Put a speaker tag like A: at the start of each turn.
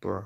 A: 不是